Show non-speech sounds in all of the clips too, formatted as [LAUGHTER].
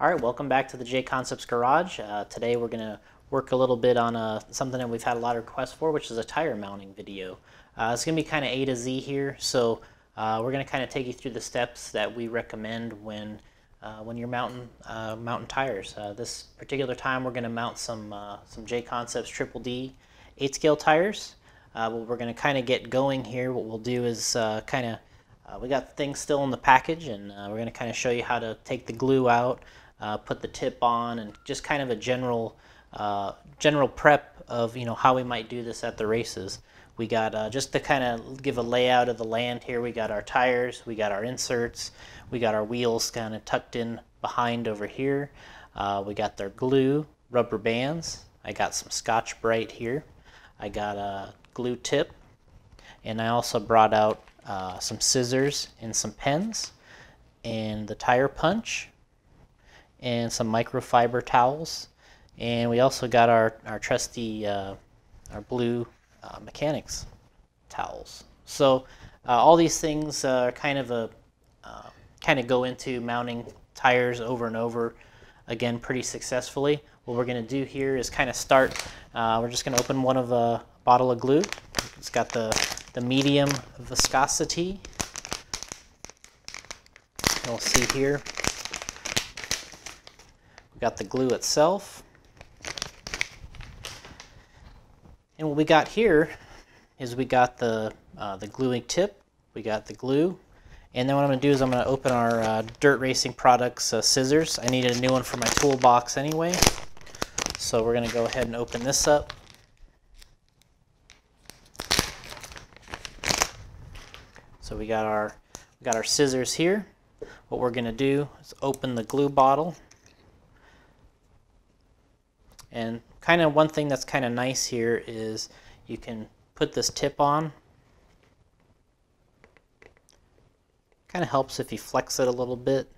All right, welcome back to the JConcepts Garage. Uh, today we're going to work a little bit on uh, something that we've had a lot of requests for, which is a tire mounting video. Uh, it's going to be kind of A to Z here, so uh, we're going to kind of take you through the steps that we recommend when uh, when you're mounting uh, mounting tires. this particular time we're going to mount some some JConcepts Triple D 8 scale tires. We're going to kind of get going here. What we'll do is kind of we got things still in the package and we're going to kind of show you how to take the glue out, uh, put the tip on, and just kind of a general uh, general prep of you know how we might do this at the races. We got uh, just to kind of give a layout of the land here. We got our tires, we got our inserts, we got our wheels kind of tucked in behind over here. Uh, we got their glue, rubber bands. I got some Scotch-Brite here. I got a glue tip, and I also brought out uh, some scissors and some pens and the tire punch and some microfiber towels. And we also got our, our trusty uh, our blue uh, mechanics towels. So uh, all these things are kind of a uh, kind of go into mounting tires over and over again pretty successfully. What we're going to do here is kind of start uh, we're just going to open one of a bottle of glue. It's got the the medium viscosity. You'll see here, got the glue itself. And what we got here is we got the, uh, the gluing tip, we got the glue, and then what I'm going to do is I'm going to open our uh, Dirt Racing Products uh, scissors. I needed a new one for my toolbox anyway. So we're going to go ahead and open this up. So we got our we got our scissors here. What we're going to do is open the glue bottle. And kind of one thing that's kind of nice here is you can put this tip on. Kind of helps if you flex it a little bit.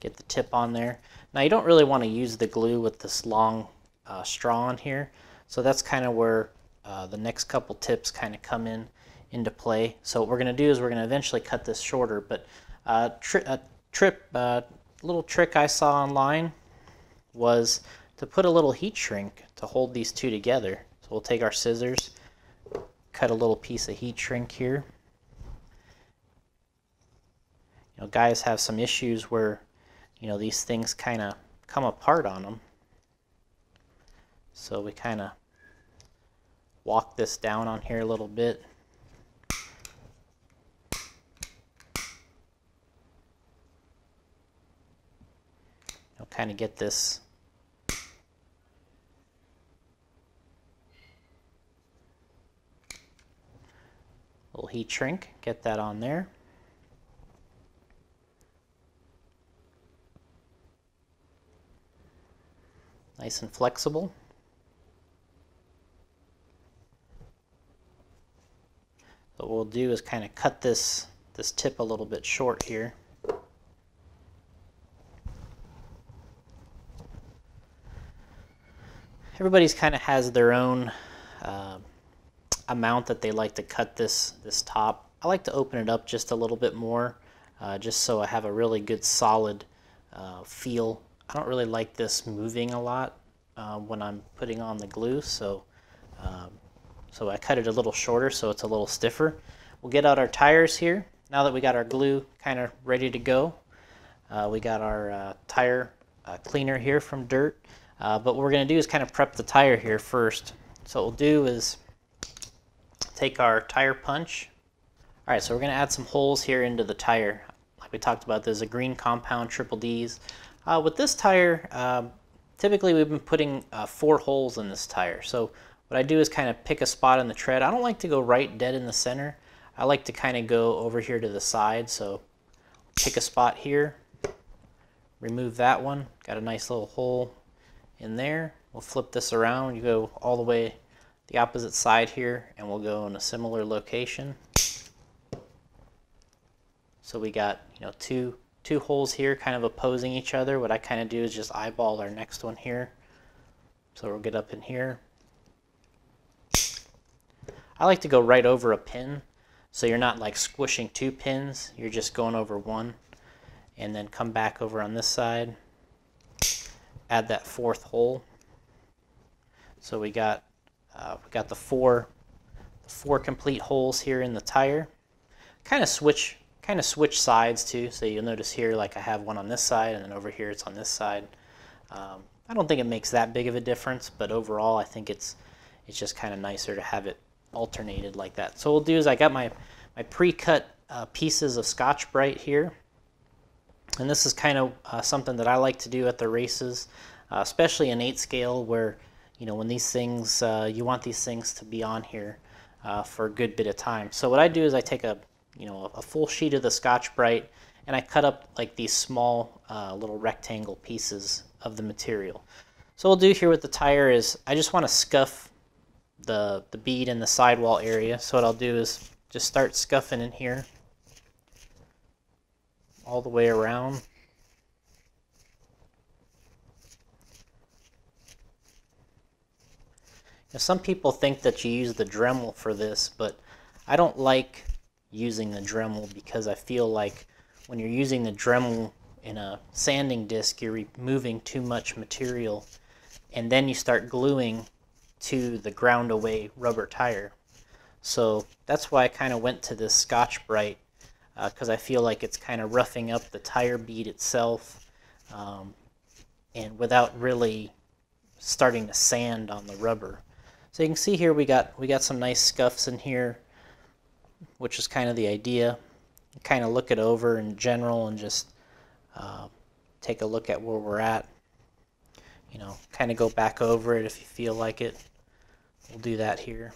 Get the tip on there. Now you don't really want to use the glue with this long uh, straw on here. So that's kind of where uh, the next couple tips kind of come in into play. So what we're going to do is we're going to eventually cut this shorter. But uh, a trip, uh, little trick I saw online was to put a little heat shrink to hold these two together. So we'll take our scissors, cut a little piece of heat shrink here. You know, guys have some issues where, you know, these things kind of come apart on them. So we kind of walk this down on here a little bit. Kind of get this little heat shrink, get that on there. Nice and flexible. what we'll do is kind of cut this, this tip a little bit short here. Everybody's kind of has their own uh, amount that they like to cut this, this top. I like to open it up just a little bit more uh, just so I have a really good solid uh, feel. I don't really like this moving a lot uh, when I'm putting on the glue so um, so I cut it a little shorter so it's a little stiffer. We'll get out our tires here. Now that we got our glue kind of ready to go, uh, we got our uh, tire cleaner here from Dirt. Uh, but what we're going to do is kind of prep the tire here first. So what we'll do is take our tire punch. All right, so we're going to add some holes here into the tire. Like we talked about, there's a green compound triple Ds. Uh, with this tire, um, typically we've been putting uh, four holes in this tire. So what I do is kind of pick a spot in the tread. I don't like to go right dead in the center. I like to kind of go over here to the side. So pick a spot here, remove that one. Got a nice little hole in there. We'll flip this around. You go all the way the opposite side here and we'll go in a similar location. So we got, you know, two two holes here kind of opposing each other. What I kind of do is just eyeball our next one here. So we'll get up in here. I like to go right over a pin. So you're not like squishing two pins, you're just going over one and then come back over on this side, add that fourth hole. So we got uh, we got the four the four complete holes here in the tire. Kind of switch kind of switch sides too. So you'll notice here like I have one on this side and then over here it's on this side. Um, I don't think it makes that big of a difference, but overall I think it's it's just kind of nicer to have it alternated like that. So what we'll do is I got my, my pre-cut uh, pieces of Scotch-Brite here. And this is kind of uh, something that I like to do at the races, uh, especially in 8 scale where, you know, when these things, uh, you want these things to be on here uh, for a good bit of time. So what I do is I take a, you know, a full sheet of the Scotch-Brite and I cut up like these small uh, little rectangle pieces of the material. So what we'll do here with the tire is I just want to scuff the, the bead in the sidewall area. So what I'll do is just start scuffing in here all the way around. Now, some people think that you use the Dremel for this, but I don't like using the Dremel because I feel like when you're using the Dremel in a sanding disc, you're removing too much material and then you start gluing to the ground away rubber tire. So that's why I kind of went to this Scotch-Brite because uh, I feel like it's kind of roughing up the tire bead itself um, and without really starting to sand on the rubber. So you can see here we got we got some nice scuffs in here which is kind of the idea. Kind of look it over in general and just uh, take a look at where we're at. You know, kind of go back over it if you feel like it. We'll do that here.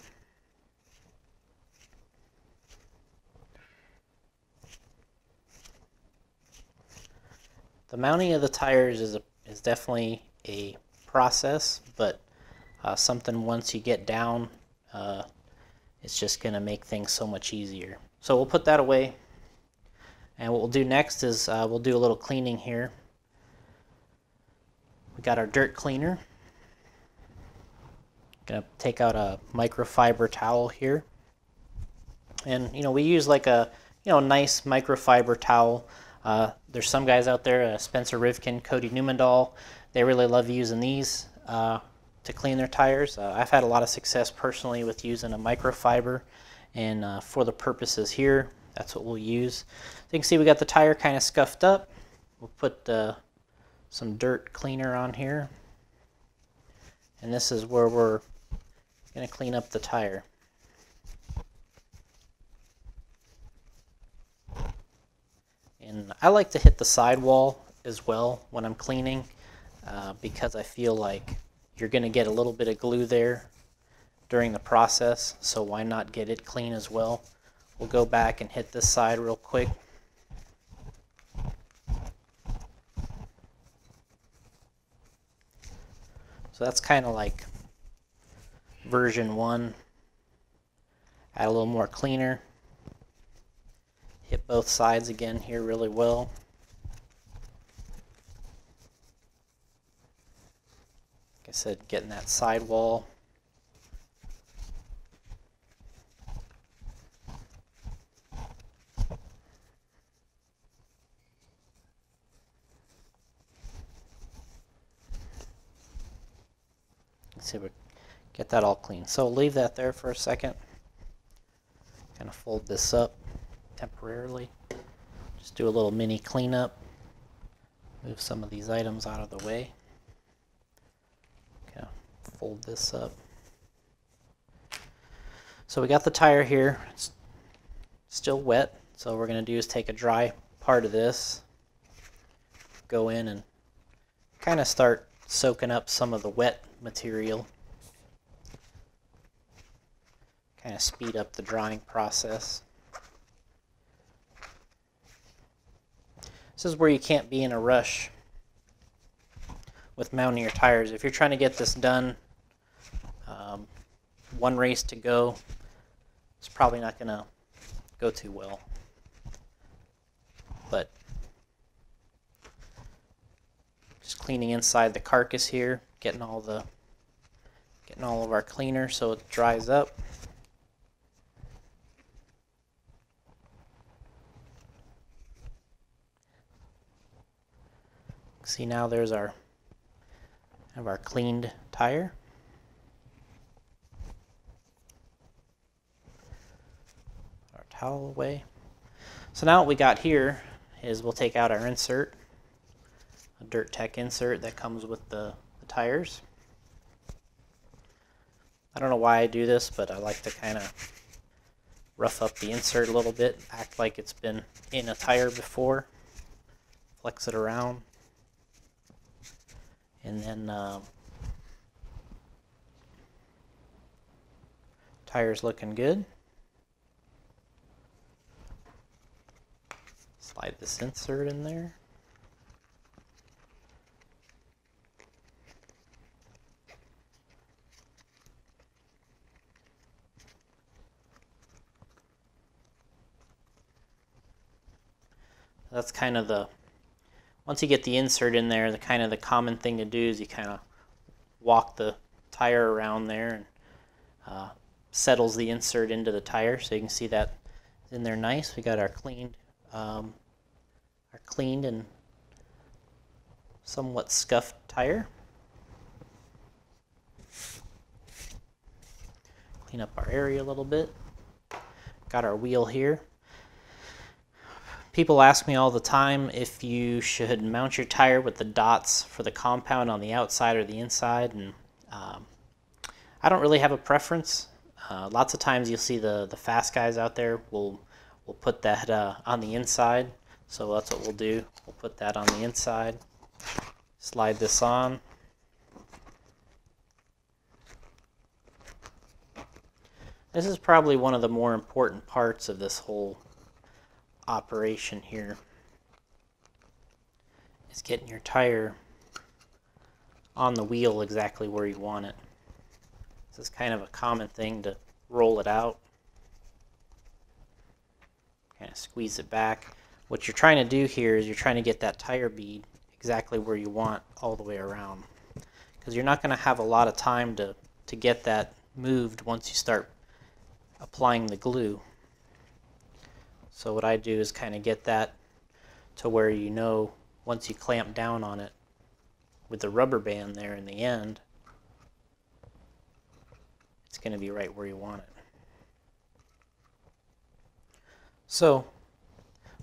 The mounting of the tires is, a, is definitely a process, but uh, something once you get down, uh, it's just going to make things so much easier. So we'll put that away. And what we'll do next is uh, we'll do a little cleaning here. We got our dirt cleaner. Gonna take out a microfiber towel here. And you know, we use like a you know nice microfiber towel. Uh, there's some guys out there, uh, Spencer Rivkin, Cody Newmandahl, they really love using these uh, to clean their tires. Uh, I've had a lot of success personally with using a microfiber and uh, for the purposes here, that's what we'll use. So you can see we got the tire kind of scuffed up. We'll put uh, some dirt cleaner on here. And this is where we're going to clean up the tire. And I like to hit the sidewall as well when I'm cleaning uh, because I feel like you're going to get a little bit of glue there during the process, so why not get it clean as well. We'll go back and hit this side real quick. So that's kind of like version 1. Add a little more cleaner. Hit both sides again here really well. Like I said, getting that sidewall. Let's see if we get that all clean. So leave that there for a second. Kind of fold this up temporarily. Just do a little mini cleanup. Move some of these items out of the way. Kind of fold this up. So we got the tire here. It's still wet. So what we're going to do is take a dry part of this, go in and kind of start soaking up some of the wet material. Kind of speed up the drying process. This is where you can't be in a rush with mounting your tires. If you're trying to get this done, um, one race to go, it's probably not going to go too well. But just cleaning inside the carcass here, getting all the getting all of our cleaner so it dries up. See now there's our have our cleaned tire. Our towel away. So now what we got here is we'll take out our insert, a Dirt Tech insert that comes with the, the tires. I don't know why I do this, but I like to kind of rough up the insert a little bit, act like it's been in a tire before, flex it around, and then uh, tires looking good. Slide this insert in there. That's kind of the, once you get the insert in there, the kind of the common thing to do is you kind of walk the tire around there and uh, settles the insert into the tire. So you can see that in there nice. We got our cleaned, um, our cleaned and somewhat scuffed tire. Clean up our area a little bit. Got our wheel here. People ask me all the time if you should mount your tire with the dots for the compound on the outside or the inside, and um, I don't really have a preference. Uh, lots of times you'll see the the fast guys out there will will put that uh, on the inside, so that's what we'll do. We'll put that on the inside. Slide this on. This is probably one of the more important parts of this whole operation here is getting your tire on the wheel exactly where you want it. This is kind of a common thing to roll it out, kind of squeeze it back. What you're trying to do here is you're trying to get that tire bead exactly where you want all the way around because you're not going to have a lot of time to, to get that moved once you start applying the glue. So what I do is kind of get that to where you know once you clamp down on it with the rubber band there in the end, it's going to be right where you want it. So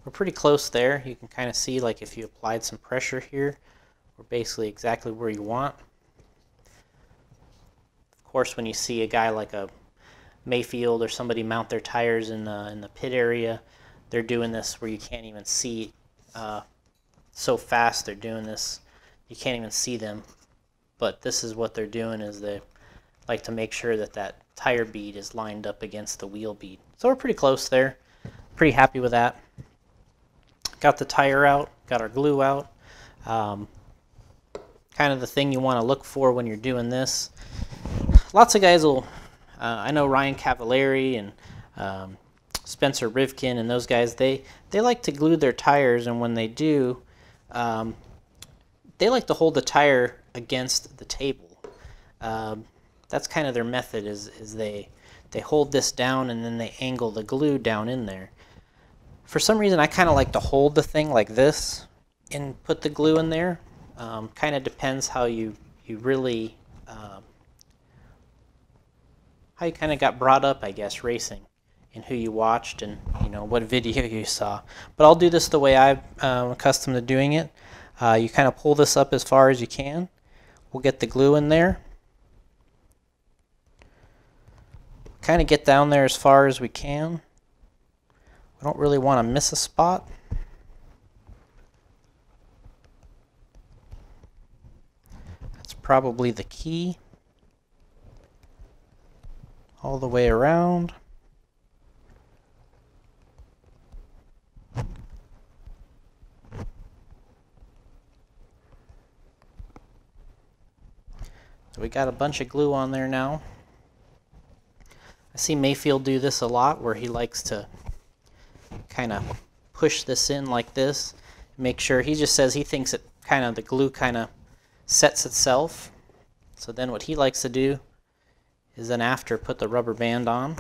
we're pretty close there. You can kind of see like if you applied some pressure here, we're basically exactly where you want. Of course, when you see a guy like a Maifield or somebody mount their tires in the, in the pit area, they're doing this where you can't even see uh, so fast they're doing this. You can't even see them. But this is what they're doing is they like to make sure that that tire bead is lined up against the wheel bead. So we're pretty close there. Pretty happy with that. Got the tire out got our glue out. Um, kind of the thing you want to look for when you're doing this. Lots of guys will uh, I know Ryan Cavalieri and um, Spencer Rivkin and those guys, they, they like to glue their tires, and when they do, um, they like to hold the tire against the table. Um, that's kind of their method is, is they, they hold this down and then they angle the glue down in there. For some reason, I kind of like to hold the thing like this and put the glue in there. Um, kind of depends how you, you really, um, how you kind of got brought up, I guess, racing and who you watched and you know what video you saw. But I'll do this the way I'm uh, accustomed to doing it. Uh, you kind of pull this up as far as you can. We'll get the glue in there. Kind of get down there as far as we can. We don't really want to miss a spot. That's probably the key. All the way around. So we got a bunch of glue on there now. I see Maifield do this a lot where he likes to kind of push this in like this. Make sure, he just says he thinks it kind of, the glue kind of sets itself. So then what he likes to do is then after put the rubber band on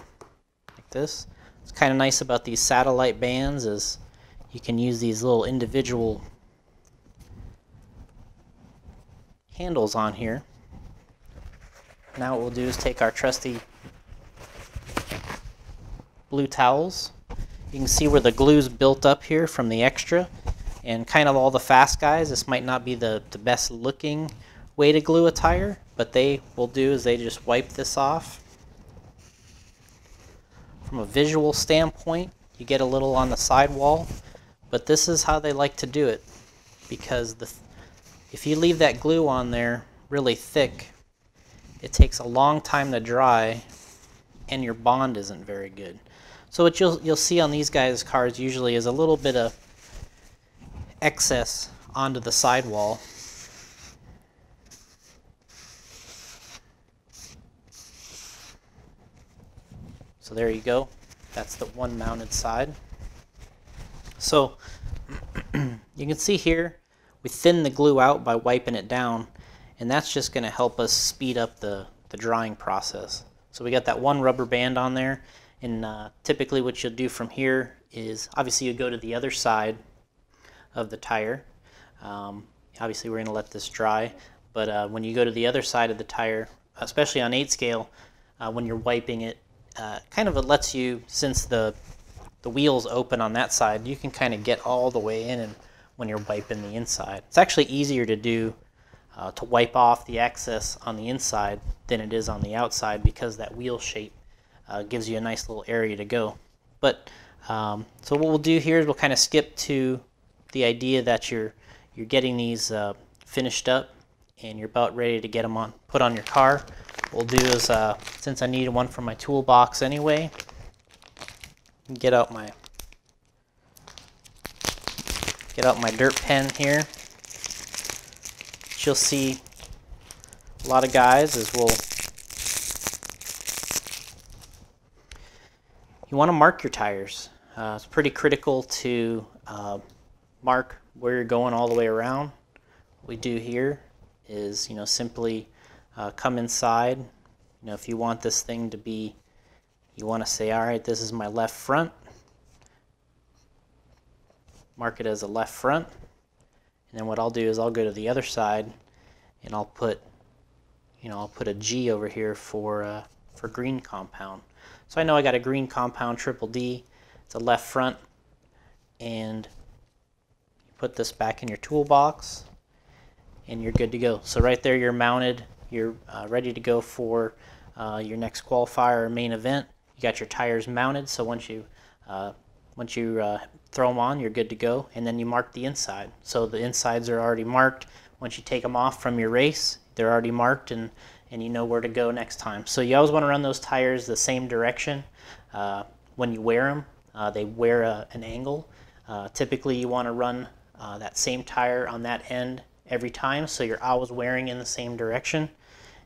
like this. It's kind of nice about these satellite bands is you can use these little individual handles on here. Now what we'll do is take our trusty blue towels. You can see where the glue's built up here from the extra and kind of all the fast guys. This might not be the, the best looking way to glue a tire, but they will do is they just wipe this off. From a visual standpoint, you get a little on the sidewall, but this is how they like to do it because the if you leave that glue on there really thick, it takes a long time to dry and your bond isn't very good. So what you'll you'll see on these guys' cars usually is a little bit of excess onto the sidewall. So there you go. That's the one mounted side. So [CLEARS THROAT] you can see here we thin the glue out by wiping it down and that's just going to help us speed up the, the drying process. So we got that one rubber band on there and uh, typically what you'll do from here is obviously you go to the other side of the tire. Um, obviously we're going to let this dry, but uh, when you go to the other side of the tire, especially on 8 scale, uh, when you're wiping it, uh, kind of it lets you, since the the wheel's open on that side, you can kind of get all the way in and when you're wiping the inside. It's actually easier to do uh, to wipe off the excess on the inside than it is on the outside because that wheel shape uh, gives you a nice little area to go. But um, so what we'll do here is we'll kind of skip to the idea that you're you're getting these uh, finished up and you're about ready to get them on put on your car. What we'll do is uh, since I need one from my toolbox anyway, get out my get out my dirt pen here. You'll see a lot of guys as we'll you want to mark your tires. Uh, it's pretty critical to uh, mark where you're going all the way around. What we do here is, you know, simply uh, come inside. You know, if you want this thing to be, you want to say, all right, this is my left front. Mark it as a left front. And then what I'll do is I'll go to the other side and I'll put, you know, I'll put a G over here for, uh, for green compound. So I know I got a green compound triple D. It's a left front and you put this back in your toolbox and you're good to go. So right there you're mounted, you're uh, ready to go for uh, your next qualifier or main event. You got your tires mounted so once you uh, once you uh, throw them on you're good to go and then you mark the inside. So the insides are already marked. Once you take them off from your race they're already marked and and you know where to go next time. So you always want to run those tires the same direction uh, when you wear them. Uh, they wear a, an angle. Uh, typically you want to run uh, that same tire on that end every time so you're always wearing in the same direction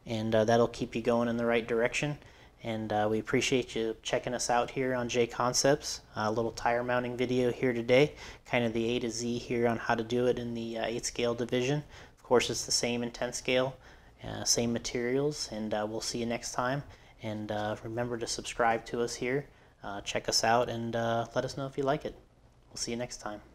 and uh, that'll keep you going in the right direction. And uh, we appreciate you checking us out here on JConcepts. A little tire mounting video here today, kind of the A to Z here on how to do it in the 8 scale division. Of course it's the same in 10 scale uh, same materials, and uh, we'll see you next time. And uh, remember to subscribe to us here, uh, check us out, and uh, let us know if you like it. We'll see you next time.